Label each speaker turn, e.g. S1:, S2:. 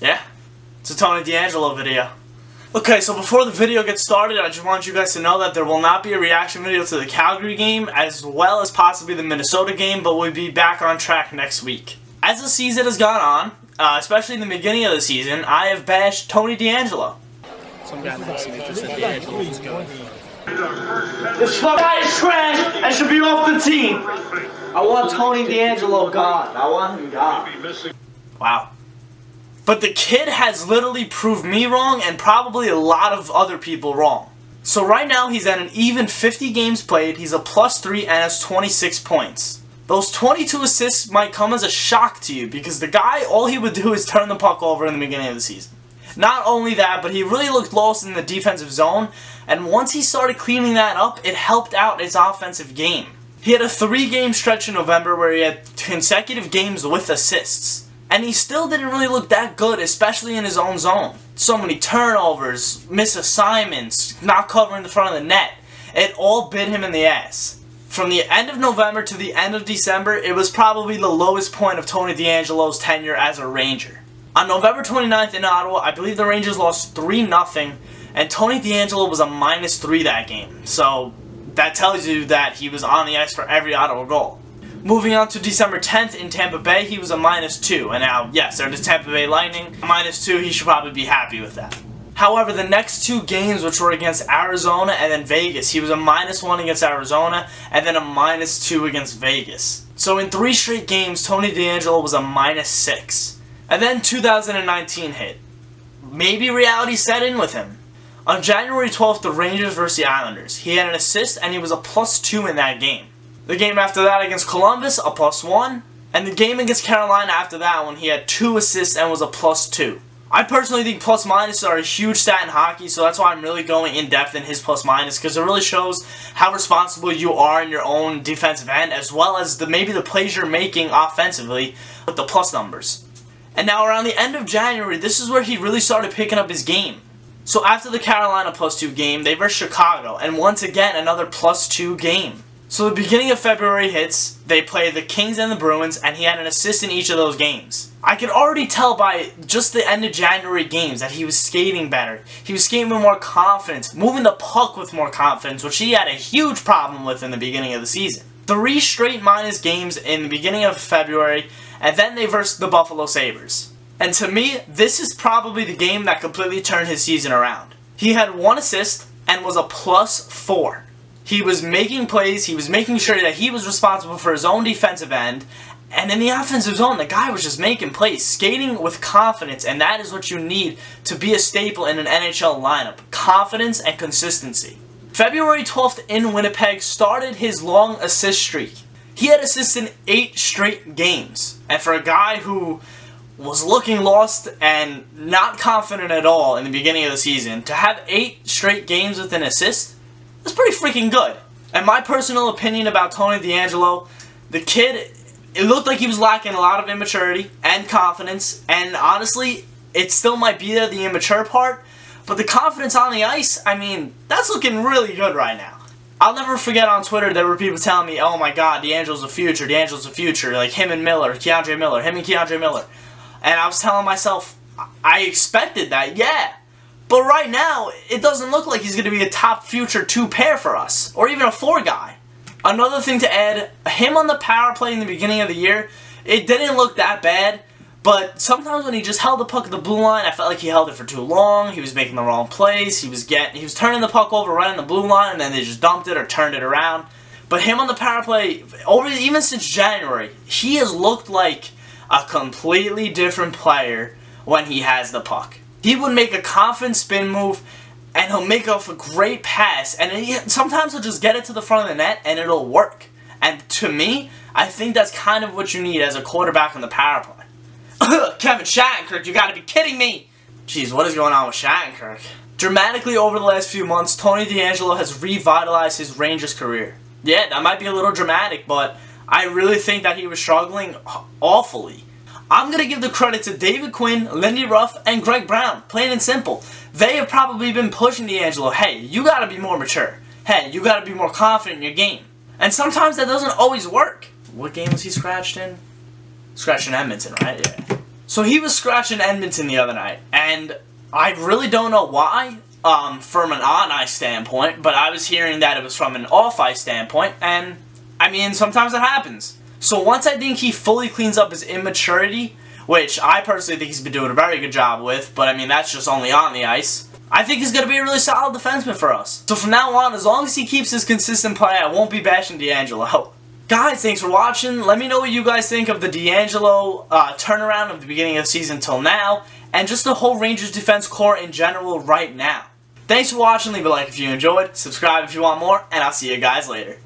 S1: Yeah, it's a Tony DeAngelo video. Okay, so before the video gets started, I just want you guys to know that there will not be a reaction video to the Calgary game, as well as possibly the Minnesota game, but we'll be back on track next week. As the season has gone on, uh, especially in the beginning of the season, I have bashed Tony DeAngelo.
S2: Some guy next to me just said DeAngelo was good.
S1: This fuck guy is trash and should be off the team. I want Tony DeAngelo gone. I want him gone. Wow. But the kid has literally proved me wrong and probably a lot of other people wrong. So right now he's at an even 50 games played, he's a plus 3 and has 26 points. Those 22 assists might come as a shock to you because the guy, all he would do is turn the puck over in the beginning of the season. Not only that, but he really looked lost in the defensive zone, and once he started cleaning that up, it helped out his offensive game. He had a three-game stretch in November where he had consecutive games with assists. And he still didn't really look that good, especially in his own zone. So many turnovers, miss assignments, not covering the front of the net. It all bit him in the ass. From the end of November to the end of December, it was probably the lowest point of Tony DeAngelo's tenure as a Ranger. On November 29th in Ottawa, I believe the Rangers lost 3-0, and Tony DeAngelo was a minus 3 that game. So that tells you that he was on the ice for every Ottawa goal. Moving on to December 10th in Tampa Bay, he was a minus 2. And now, yes, they're the Tampa Bay Lightning. Minus 2, he should probably be happy with that. However, the next two games, which were against Arizona and then Vegas, he was a minus 1 against Arizona and then a minus 2 against Vegas. So in three straight games, Tony DeAngelo was a minus 6. And then 2019 hit. Maybe reality set in with him. On January 12th, the Rangers versus the Islanders. He had an assist and he was a plus 2 in that game. The game after that against Columbus, a plus 1. And the game against Carolina after that one, he had 2 assists and was a plus 2. I personally think plus minus are a huge stat in hockey, so that's why I'm really going in depth in his plus minus because it really shows how responsible you are in your own defensive end, as well as the maybe the plays you're making offensively with the plus numbers. And now around the end of January, this is where he really started picking up his game. So after the Carolina plus 2 game, they versus Chicago, and once again another plus 2 game. So the beginning of February hits, they play the Kings and the Bruins, and he had an assist in each of those games. I could already tell by just the end of January games that he was skating better. He was skating with more confidence, moving the puck with more confidence, which he had a huge problem with in the beginning of the season. Three straight minus games in the beginning of February, and then they versed the Buffalo Sabres. And to me, this is probably the game that completely turned his season around. He had one assist and was a plus four. He was making plays, he was making sure that he was responsible for his own defensive end, and in the offensive zone, the guy was just making plays, skating with confidence, and that is what you need to be a staple in an NHL lineup. Confidence and consistency. February 12th in Winnipeg started his long assist streak. He had assists in eight straight games. And for a guy who was looking lost and not confident at all in the beginning of the season, to have eight straight games with an assist, that's pretty freaking good. And my personal opinion about Tony DeAngelo, the kid, it looked like he was lacking a lot of immaturity and confidence, and honestly, it still might be there, the immature part, but the confidence on the ice, I mean, that's looking really good right now. I'll never forget on Twitter there were people telling me, oh my god, DeAngelo's the future, DeAngelo's the future, like him and Miller, K'Andre Miller, him and K'Andre Miller. And I was telling myself, I expected that, yeah. But right now, it doesn't look like he's going to be a top future two pair for us, or even a four guy. Another thing to add, him on the power play in the beginning of the year, it didn't look that bad, but sometimes when he just held the puck at the blue line, I felt like he held it for too long. He was making the wrong plays. He was getting, he was turning the puck over right on the blue line, and then they just dumped it or turned it around. But him on the power play, over even since January, he has looked like a completely different player when he has the puck. He would make a confident spin move, and he'll make off a great pass, and he, sometimes he'll just get it to the front of the net, and it'll work. And to me, I think that's kind of what you need as a quarterback on the power play. Kevin Shattenkirk, you gotta be kidding me! Jeez, what is going on with Shattenkirk? Dramatically over the last few months, Tony DeAngelo has revitalized his Rangers career. Yeah, that might be a little dramatic, but I really think that he was struggling awfully. I'm going to give the credit to David Quinn, Lindy Ruff, and Greg Brown. Plain and simple. They have probably been pushing DeAngelo, hey, you got to be more mature. Hey, you got to be more confident in your game. And sometimes that doesn't always work. What game was he scratched in? Scratched in Edmonton, right? Yeah. So he was scratching Edmonton the other night, and I really don't know why, um, from an on-ice standpoint, but I was hearing that it was from an off-ice standpoint, and, I mean, sometimes it happens. So once I think he fully cleans up his immaturity, which I personally think he's been doing a very good job with, but I mean, that's just only on the ice, I think he's going to be a really solid defenseman for us. So from now on, as long as he keeps his consistent play, I won't be bashing DeAngelo. Guys, thanks for watching. Let me know what you guys think of the DeAngelo uh, turnaround of the beginning of the season till now, and just the whole Rangers defense core in general right now. Thanks for watching. Leave a like if you enjoyed, subscribe if you want more, and I'll see you guys later.